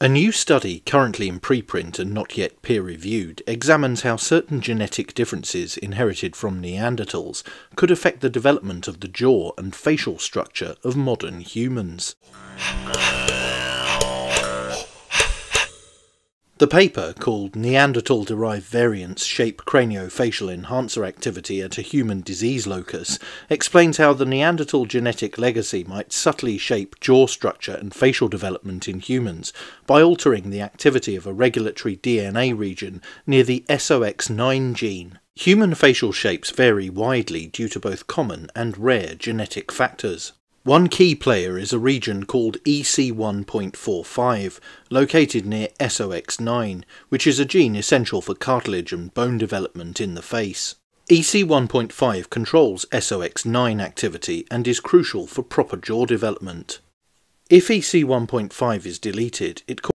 A new study, currently in preprint and not yet peer reviewed, examines how certain genetic differences inherited from Neanderthals could affect the development of the jaw and facial structure of modern humans. The paper, called Neanderthal derived variants shape craniofacial enhancer activity at a human disease locus, explains how the Neanderthal genetic legacy might subtly shape jaw structure and facial development in humans by altering the activity of a regulatory DNA region near the SOX9 gene. Human facial shapes vary widely due to both common and rare genetic factors. One key player is a region called EC1.45, located near SOX9, which is a gene essential for cartilage and bone development in the face. EC1.5 controls SOX9 activity and is crucial for proper jaw development. If EC1.5 is deleted, it